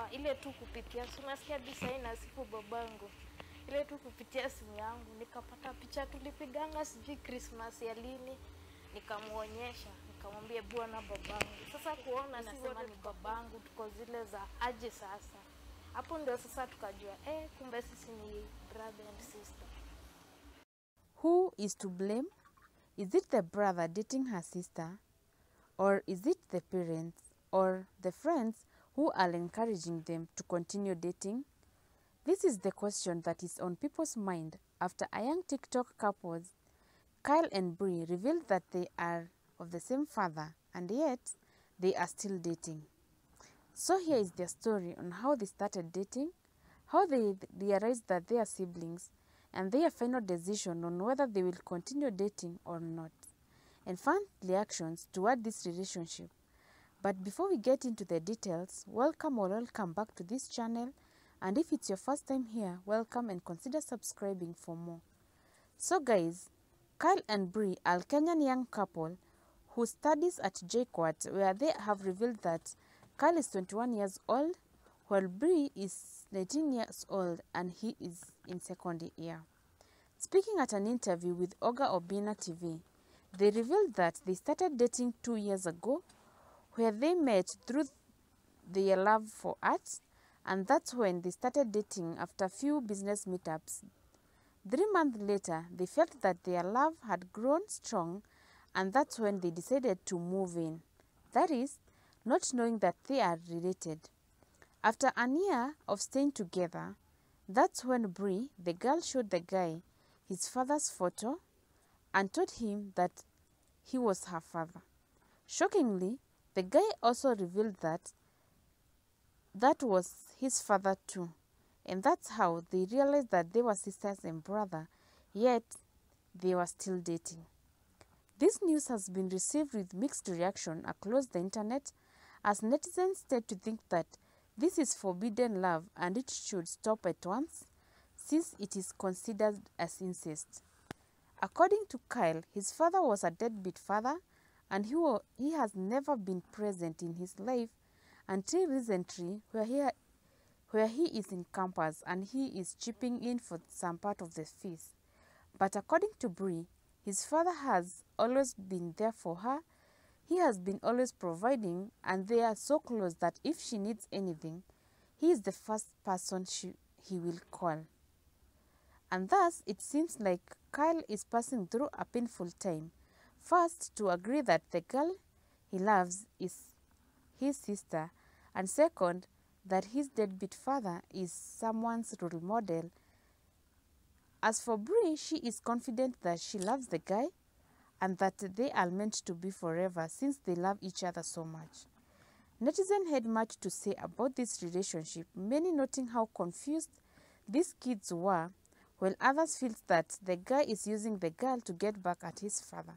kwa ile tu kupitia, si unasikia design nasifu babangu, ile tu kupitia simu yangu nikapata picha tulipiganga sijui Christmas ya lini, nikamwonyesha nikamwambia bwana babangu. Sasa kuona si wote ni babangu, tuko zile za aje sasa. Hapo ndio sasa tukajua eh, kumbe sisi ni brother and sister. Who is to blame? Is it the brother dating her sister? Or is it the parents or the friends who are encouraging them to continue dating? This is the question that is on people's mind after a young TikTok couple, Kyle and Bree, revealed that they are of the same father and yet they are still dating. So here is their story on how they started dating, how they realized that they are siblings, and their final decision on whether they will continue dating or not, and fun reactions toward this relationship. But before we get into the details, welcome or welcome back to this channel, and if it's your first time here, welcome and consider subscribing for more. So guys, Kyle and Brie are a Kenyan young couple who studies at JKUAT where they have revealed that Kyle is 21 years old while Brie is 19 years old and he is in second year. Speaking at an interview with Oga Obina TV, they revealed that they started dating two years ago where they met through their love for art and that's when they started dating after a few business meetups. Three months later, they felt that their love had grown strong and that's when they decided to move in. That is, not knowing that they are related. After a year of staying together, that's when Bree, the girl, showed the guy his father's photo and told him that he was her father. Shockingly, the guy also revealed that that was his father too. And that's how they realized that they were sisters and brother, yet they were still dating. This news has been received with mixed reaction across the internet as netizens tend to think that this is forbidden love and it should stop at once since it is considered as incest. According to Kyle, his father was a deadbeat father and he, he has never been present in his life until recently where he, where he is in campus and he is chipping in for some part of the fees. But according to Bree, his father has always been there for her. He has been always providing, and they are so close that if she needs anything, he is the first person she, he will call. And thus, it seems like Kyle is passing through a painful time. First, to agree that the girl he loves is his sister, and second, that his deadbeat father is someone's role model. As for Bree, she is confident that she loves the guy and that they are meant to be forever since they love each other so much. Netizens had much to say about this relationship, many noting how confused these kids were, while others felt that the guy is using the girl to get back at his father.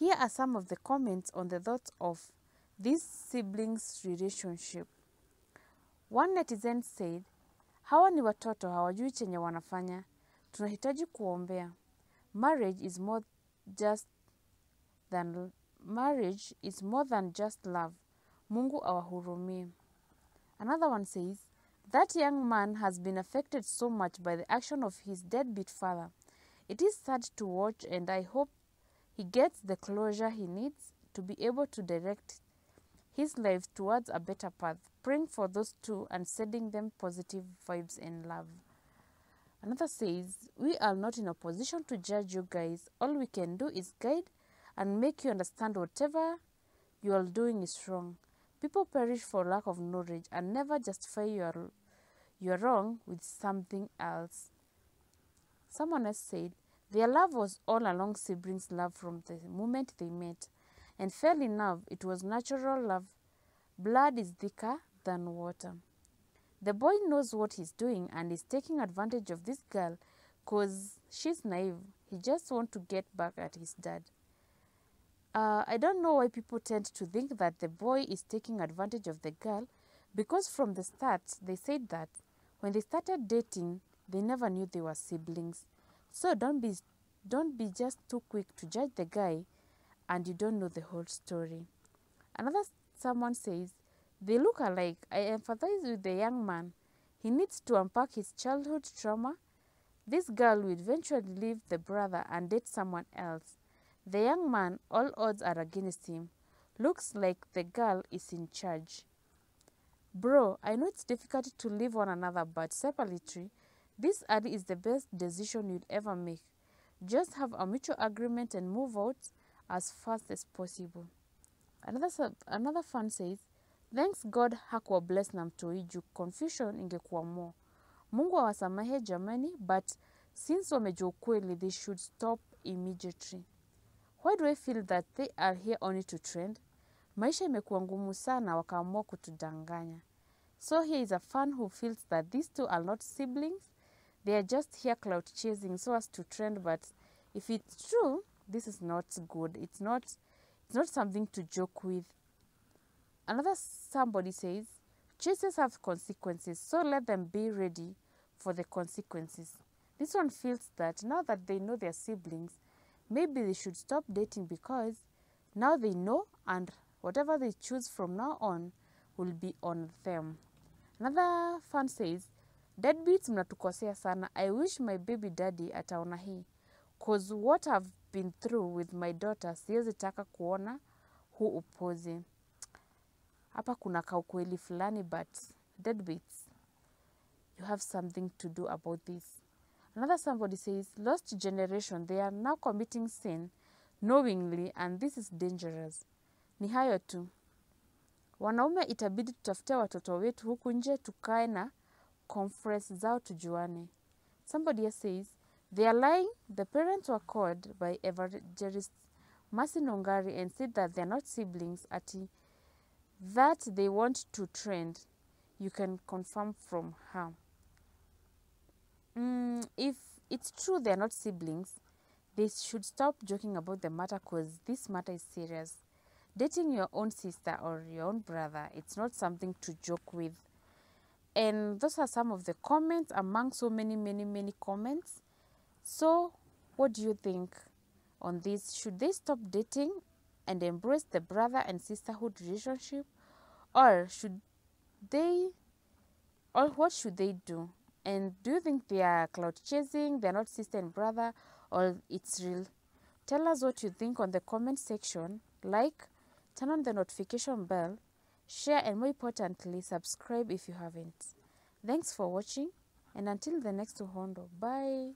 Here are some of the comments on the thoughts of this siblings relationship. One netizen said, hawa ni watoto hawajui chenye wanafanya, tunahitaji kuombea. Marriage is more just than marriage is more than just love. Mungu awahurumie. Another one says, that young man has been affected so much by the action of his deadbeat father. It is sad to watch and I hope he gets the closure he needs to be able to direct his life towards a better path, praying for those two and sending them positive vibes and love. Another says, We are not in a position to judge you guys. All we can do is guide and make you understand whatever you are doing is wrong. People perish for lack of knowledge and never justify your, your wrong with something else. Someone has said, Their love was all along siblings' love from the moment they met and fell in love. It was natural love. Blood is thicker than water. The boy knows what he's doing and is taking advantage of this girl because she's naive. He just wants to get back at his dad. Uh, I don't know why people tend to think that the boy is taking advantage of the girl because from the start they said that when they started dating they never knew they were siblings. So don't be don't be just too quick to judge the guy and you don't know the whole story. Another someone says They look alike. I empathize with the young man. He needs to unpack his childhood trauma. This girl will eventually leave the brother and date someone else. The young man, all odds are against him. Looks like the girl is in charge. Bro, I know it's difficult to leave one another, but separately, this ad is the best decision you'll ever make. Just have a mutual agreement and move out as fast as possible. Another, another fan says, Thanks God hakuwa bless na mtoi confusion ingekuwa more. Mungu awasamehe jamani, but since wamejua ukweli, they should stop immediately. Why do I feel that they are here only to trend? Maisha imekuwa ngumu sana wakaamua kutudanganya. So here is a fan who feels that these two are not siblings. They are just here cloud chasing so as to trend, but if it's true, this is not good. It's not it's not something to joke with. Another somebody says, chases have consequences, so let them be ready for the consequences. This one feels that now that they know their siblings, maybe they should stop dating because now they know and whatever they choose from now on will be on them. Another fan says, deadbeats mnatukosea sana. I wish my baby daddy ataona hii. Cause what I've been through with my daughter, siwezi taka kuona huu upozi. Hapa kuna kaukweli fulani but deadbeats, you have something to do about this. Another somebody says, lost generation, they are now committing sin knowingly and this is dangerous. Ni hayo tu. Wanaume itabidi tutafute watoto wetu huku nje tukae na conference zao tujuane. Somebody else says, they are lying. The parents were called by evangelist Mercy Nongari and said that they are not siblings ati that they want to trend. You can confirm from her. Mm, if it's true they are not siblings, they should stop joking about the matter because this matter is serious. Dating your own sister or your own brother, it's not something to joke with. And those are some of the comments among so many, many, many comments. So, what do you think on this? Should they stop dating and embrace the brother and sisterhood relationship? Or should they, or what should they do? And do you think they are cloud chasing, they're not sister and brother, or it's real? Tell us what you think on the comment section. Like, turn on the notification bell, share, and more importantly, subscribe if you haven't. Thanks for watching, and until the next hondo bye.